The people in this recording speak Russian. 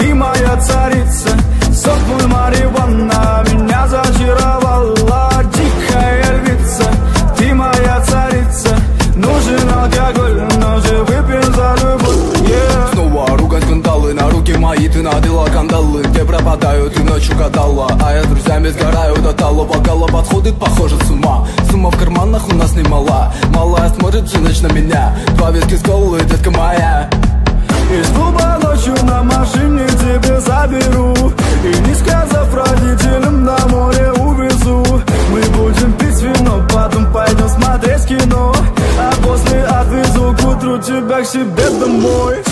Ты моя царица, соколь Мариванна Меня зачаровала дикая львица. Ты моя царица, нужен алкоголь Но же выпьем за любовь yeah. Снова ругать скандалы, на руки мои ты надела кандалы. Где пропадают и ночью гадала А я с друзьями сгораю до талого Гала подходит, похоже, с ума. Сумма в карманах у нас немала. Малая смотрит всю ночь на меня. Два виски с колы, детка моя. к утру тебя к себе домой.